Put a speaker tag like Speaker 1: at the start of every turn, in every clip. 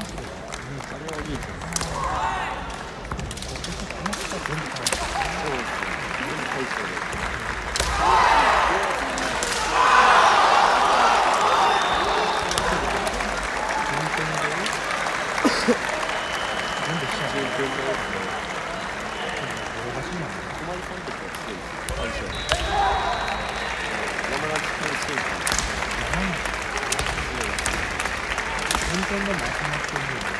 Speaker 1: れはお兄ちゃんそうですね全部大将で順天堂ですね小丸さんとか強い大将山梨県新規
Speaker 2: 運転でも集まってる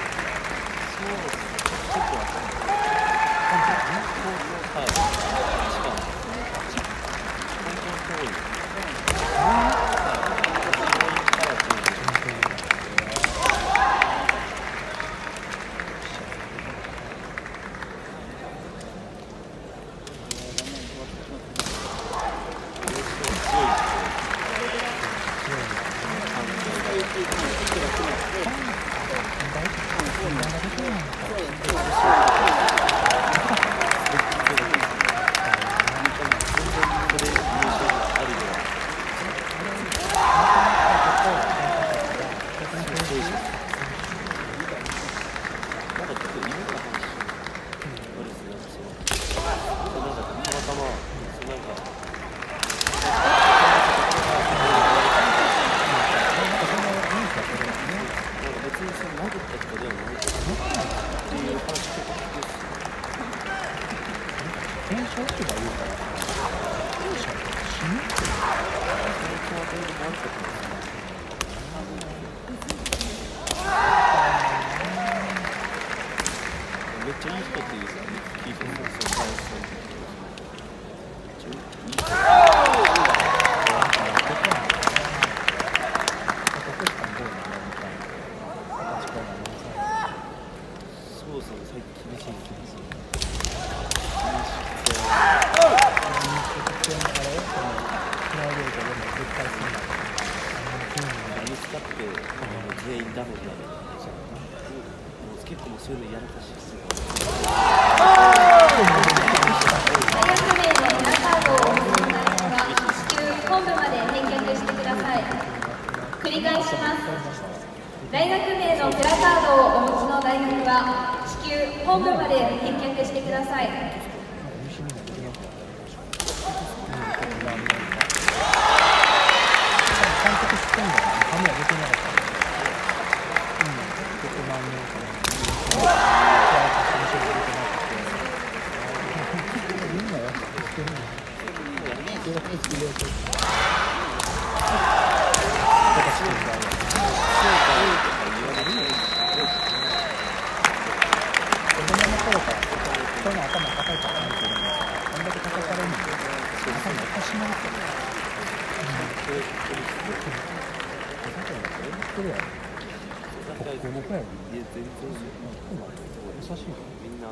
Speaker 2: 検証ってば言うから死ぬ？
Speaker 1: ったですめっちゃいい人っていうさ聞いてるんですよ林見つかって全員ダメになるもう結構もそういうのやらかしすよ。
Speaker 3: 大学名のプラカードをお持ちの大学は至急本部まで返却してください。繰り返します大学名のプラカードをお持ちの大学は至急本部まで返却してください。
Speaker 2: 人の頭叩いたらなんていうのがあんだけ叩かれるので頭おかしなるからこれやろここ僕やろ
Speaker 1: いや全然
Speaker 2: 優しいよ
Speaker 1: みんな